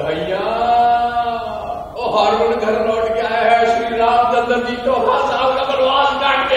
گھر لوٹ کے گیا ہے شری رام چندر جی جو بھاشا کا بنواس کاٹ کے